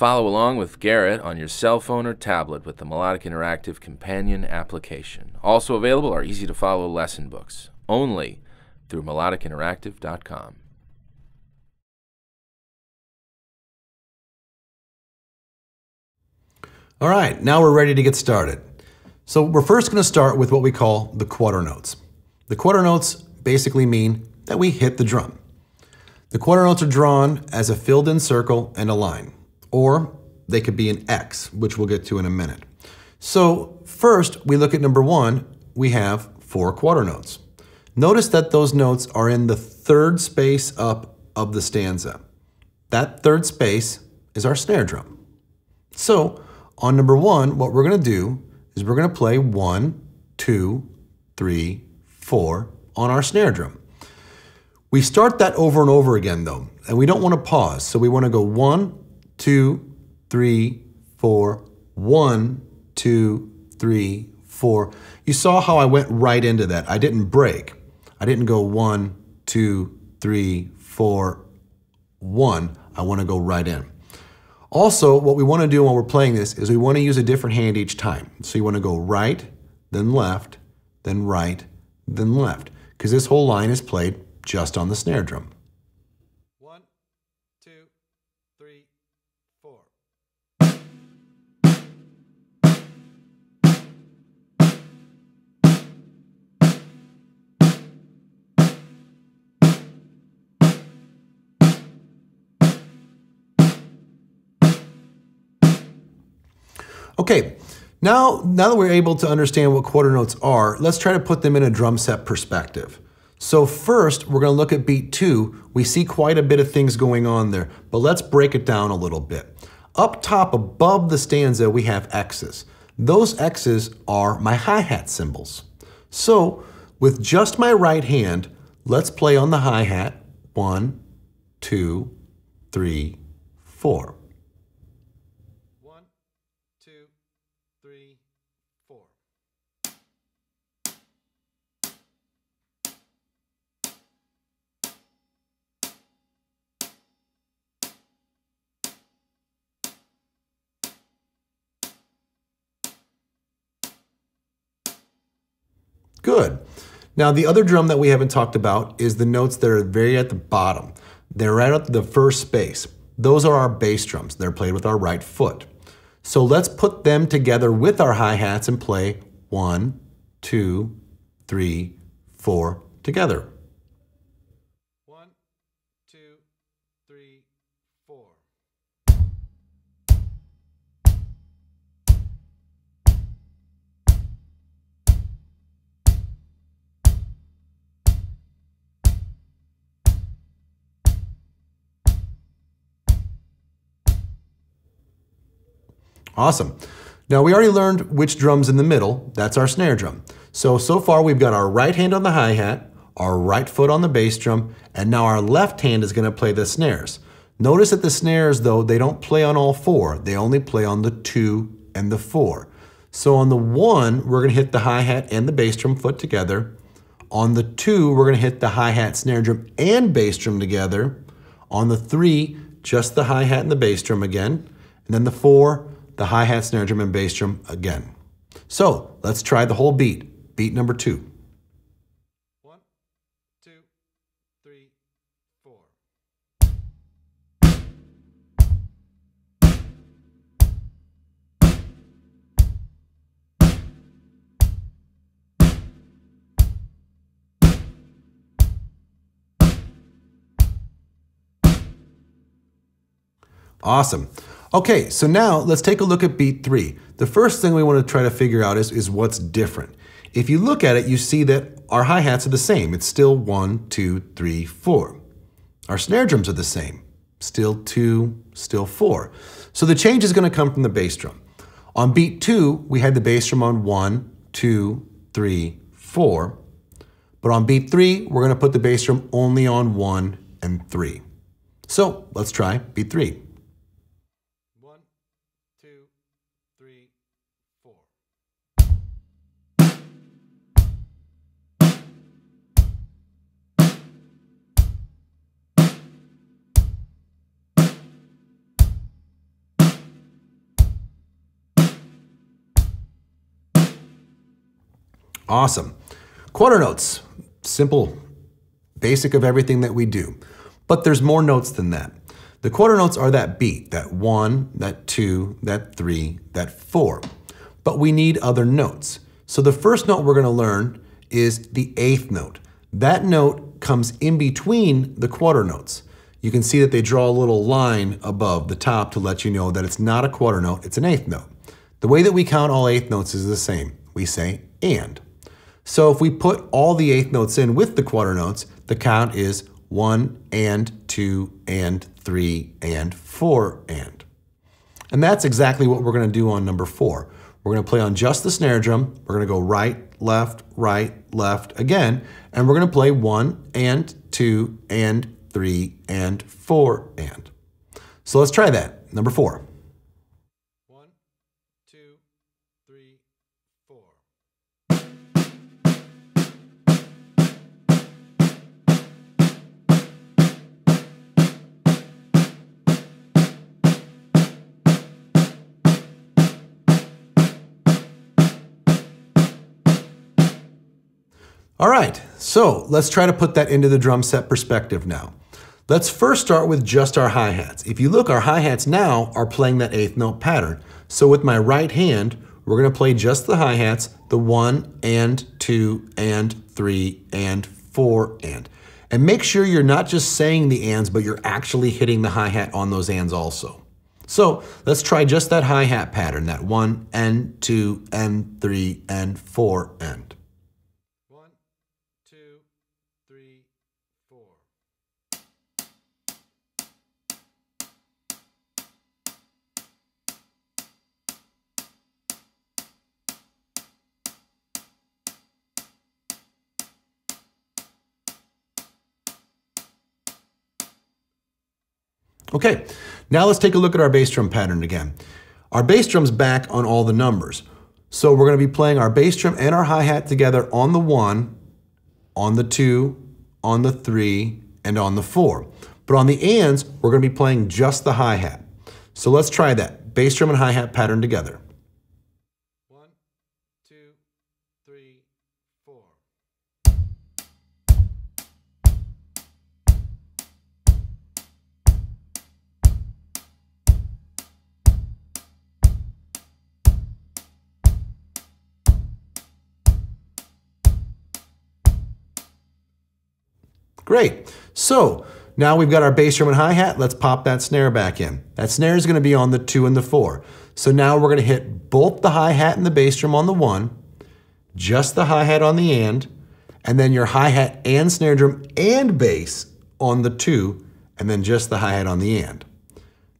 Follow along with Garrett on your cell phone or tablet with the Melodic Interactive Companion application. Also available are easy to follow lesson books, only through melodicinteractive.com. All right, now we're ready to get started. So we're first going to start with what we call the quarter notes. The quarter notes basically mean that we hit the drum. The quarter notes are drawn as a filled in circle and a line, or they could be an X, which we'll get to in a minute. So first, we look at number one, we have four quarter notes. Notice that those notes are in the third space up of the stanza. That third space is our snare drum. So on number one, what we're going to do is we're going to play one, two, three, four on our snare drum. We start that over and over again though, and we don't want to pause. So we want to go one, two, three, four, one, two, three, four. You saw how I went right into that. I didn't break. I didn't go one, two, three, four, one. I want to go right in. Also, what we want to do while we're playing this is we want to use a different hand each time. So you want to go right, then left, then right, then left, because this whole line is played just on the snare drum. Okay, now, now that we're able to understand what quarter notes are, let's try to put them in a drum set perspective. So first, we're going to look at beat two. We see quite a bit of things going on there, but let's break it down a little bit. Up top above the stanza, we have X's. Those X's are my hi-hat cymbals. So with just my right hand, let's play on the hi-hat. One, two, three, four. Good. Now the other drum that we haven't talked about is the notes that are very at the bottom. They're right at the first space. Those are our bass drums. They're played with our right foot. So let's put them together with our hi-hats and play one, two, three, four together. Awesome. Now we already learned which drum's in the middle. That's our snare drum. So, so far we've got our right hand on the hi-hat, our right foot on the bass drum, and now our left hand is gonna play the snares. Notice that the snares though, they don't play on all four. They only play on the two and the four. So on the one, we're gonna hit the hi-hat and the bass drum foot together. On the two, we're gonna hit the hi-hat, snare drum, and bass drum together. On the three, just the hi-hat and the bass drum again. And then the four, the hi-hat, snare drum, and bass drum again. So let's try the whole beat. Beat number two. One, two, three, four. Awesome. Okay, so now let's take a look at beat three. The first thing we want to try to figure out is, is what's different. If you look at it, you see that our hi-hats are the same. It's still one, two, three, four. Our snare drums are the same. Still two, still four. So the change is going to come from the bass drum. On beat two, we had the bass drum on one, two, three, four. But on beat three, we're going to put the bass drum only on one and three. So let's try beat three. Awesome. Quarter notes, simple, basic of everything that we do. But there's more notes than that. The quarter notes are that beat, that one, that two, that three, that four. But we need other notes. So the first note we're gonna learn is the eighth note. That note comes in between the quarter notes. You can see that they draw a little line above the top to let you know that it's not a quarter note, it's an eighth note. The way that we count all eighth notes is the same. We say and. So if we put all the eighth notes in with the quarter notes, the count is one and two and three and four and. And that's exactly what we're going to do on number four. We're going to play on just the snare drum. We're going to go right, left, right, left again. And we're going to play one and two and three and four and. So let's try that. Number four. All right, so let's try to put that into the drum set perspective now. Let's first start with just our hi-hats. If you look, our hi-hats now are playing that eighth note pattern. So with my right hand, we're gonna play just the hi-hats, the one and two and three and four and. And make sure you're not just saying the ands, but you're actually hitting the hi-hat on those ands also. So let's try just that hi-hat pattern, that one and two and three and four and. Okay, now let's take a look at our bass drum pattern again. Our bass drum's back on all the numbers. So we're gonna be playing our bass drum and our hi-hat together on the one, on the two, on the three, and on the four. But on the ands, we're gonna be playing just the hi-hat. So let's try that, bass drum and hi-hat pattern together. Great. So now we've got our bass drum and hi-hat. Let's pop that snare back in. That snare is going to be on the two and the four. So now we're going to hit both the hi-hat and the bass drum on the one, just the hi-hat on the and, and then your hi-hat and snare drum and bass on the two, and then just the hi-hat on the and.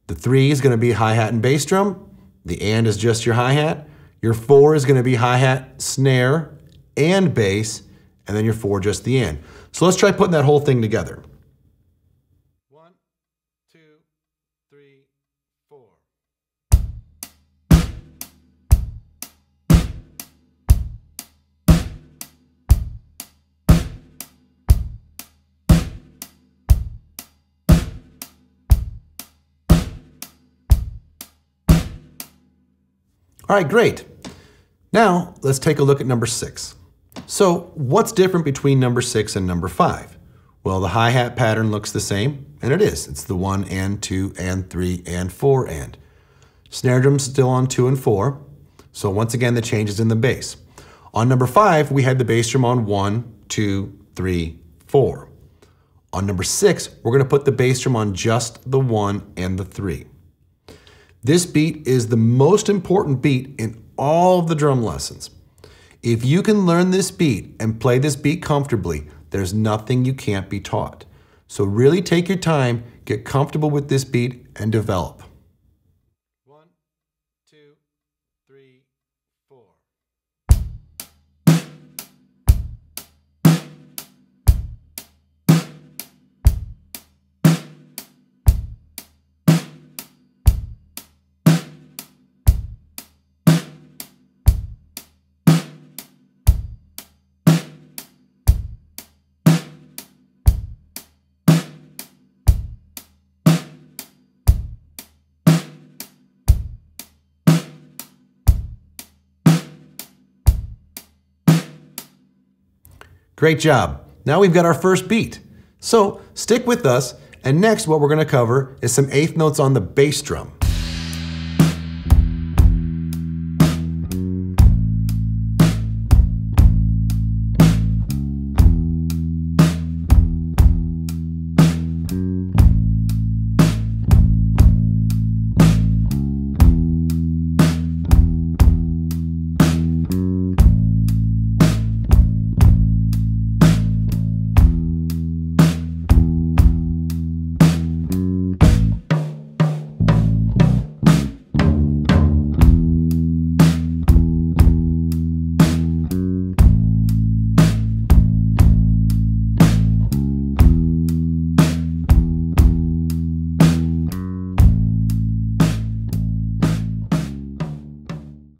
The three is going to be hi-hat and bass drum. The and is just your hi-hat. Your four is going to be hi-hat, snare, and bass, and then your four just the and. So let's try putting that whole thing together. One, two, three, four. All right, great. Now let's take a look at number six. So what's different between number six and number five? Well, the hi-hat pattern looks the same, and it is. It's the one and two and three and four and. Snare drum's still on two and four. So once again, the change is in the bass. On number five, we had the bass drum on one, two, three, four. On number six, we're gonna put the bass drum on just the one and the three. This beat is the most important beat in all of the drum lessons. If you can learn this beat and play this beat comfortably, there's nothing you can't be taught. So really take your time, get comfortable with this beat, and develop. Great job. Now we've got our first beat. So stick with us, and next what we're going to cover is some eighth notes on the bass drum.